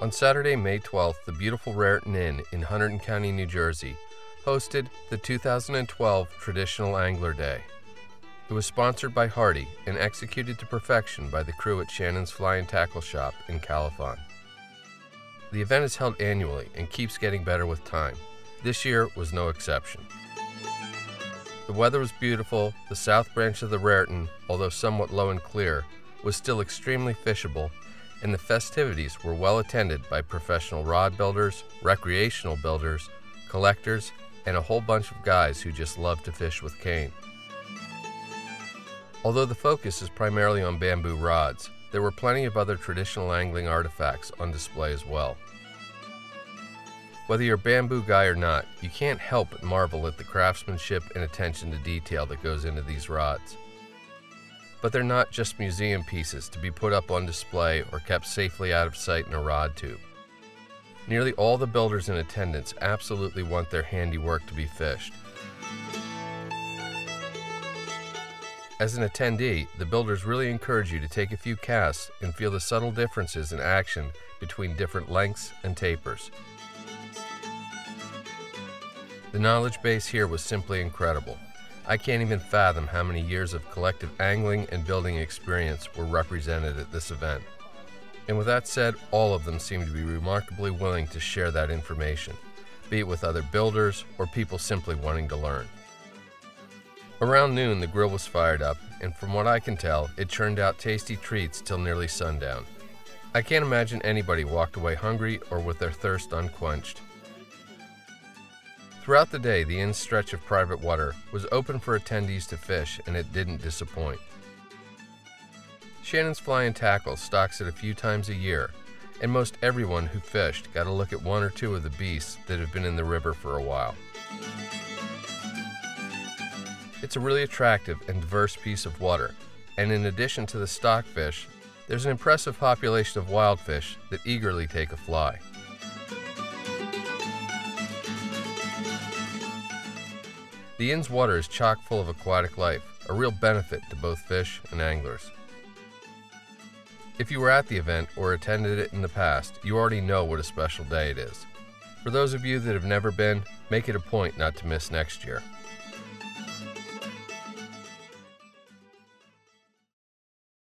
On Saturday, May 12th, the beautiful Raritan Inn in Hunterdon County, New Jersey, hosted the 2012 Traditional Angler Day. It was sponsored by Hardy and executed to perfection by the crew at Shannon's Fly and Tackle Shop in Califon. The event is held annually and keeps getting better with time. This year was no exception. The weather was beautiful, the south branch of the Raritan, although somewhat low and clear, was still extremely fishable, and the festivities were well attended by professional rod builders, recreational builders, collectors, and a whole bunch of guys who just love to fish with cane. Although the focus is primarily on bamboo rods, there were plenty of other traditional angling artifacts on display as well. Whether you're a bamboo guy or not, you can't help but marvel at the craftsmanship and attention to detail that goes into these rods. But they're not just museum pieces to be put up on display or kept safely out of sight in a rod tube. Nearly all the builders in attendance absolutely want their handiwork to be fished. As an attendee, the builders really encourage you to take a few casts and feel the subtle differences in action between different lengths and tapers. The knowledge base here was simply incredible. I can't even fathom how many years of collective angling and building experience were represented at this event. And with that said, all of them seem to be remarkably willing to share that information, be it with other builders or people simply wanting to learn. Around noon, the grill was fired up, and from what I can tell, it churned out tasty treats till nearly sundown. I can't imagine anybody walked away hungry or with their thirst unquenched. Throughout the day, the end stretch of private water was open for attendees to fish, and it didn't disappoint. Shannon's Fly and Tackle stocks it a few times a year, and most everyone who fished got a look at one or two of the beasts that have been in the river for a while. It's a really attractive and diverse piece of water, and in addition to the stockfish, there's an impressive population of wild fish that eagerly take a fly. The inn's water is chock full of aquatic life, a real benefit to both fish and anglers. If you were at the event or attended it in the past, you already know what a special day it is. For those of you that have never been, make it a point not to miss next year.